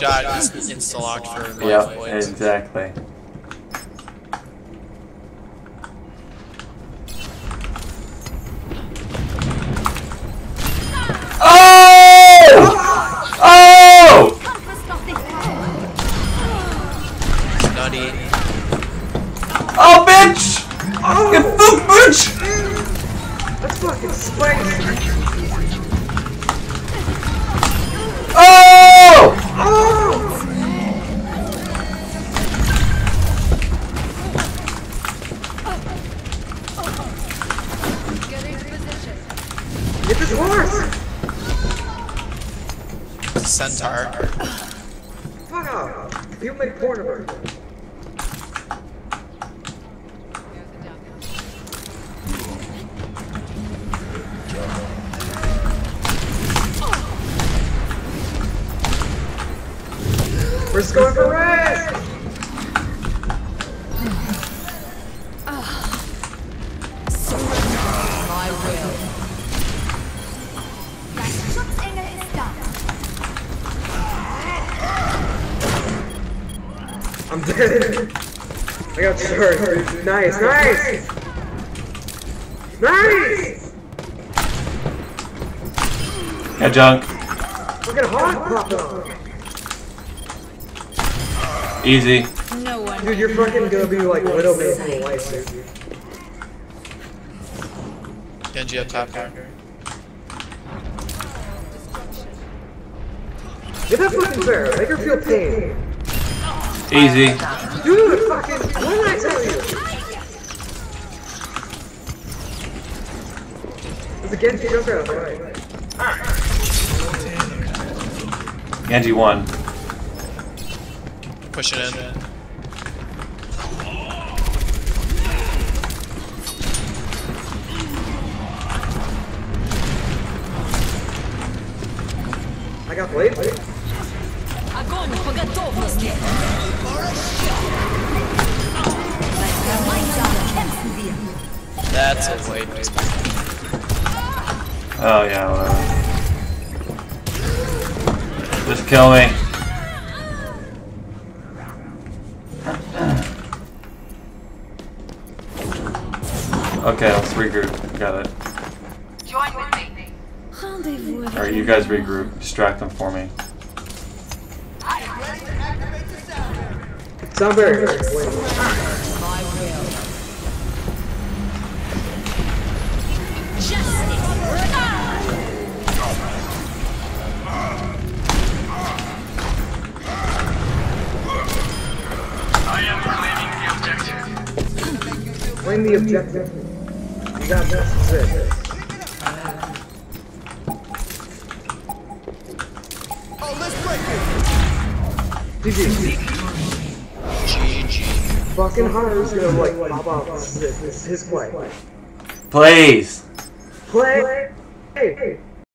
shot is insta locked for life Yep, points. exactly. Oh! Oh! Compass. Nutty. Oh, bitch! You fuck, bitch! That's fucking spicy. Get! Centaur. Fuck off. People make porn of her. We're just going for rest! I'm dead. I got short. Nice, nice! Nice! Yeah, junk. Fucking hot popped up. Easy. No one. Dude, you're fucking gonna be like Widowmaker for life, dude. Genji up top here. Get that fucking fair. Make her feel pain. Easy. Dude, fucking, what did I tell you? It's a Genji Joker on the right. Genji one. Push it in. I got blade. Огонь по готовности. Gemeinsam kämpfen wir. That's a way to expect. Oh, yeah, whatever. Just kill me. Okay, let's regroup. Got it. Rendezvous avec Alright, you guys regroup. Distract them for me. Sunbury. my will. Justice. Claim the objective. You got this. That's it. GG. GG. Fucking Hunter's gonna like pop off. This is, this is his play. Please! Play. Hey.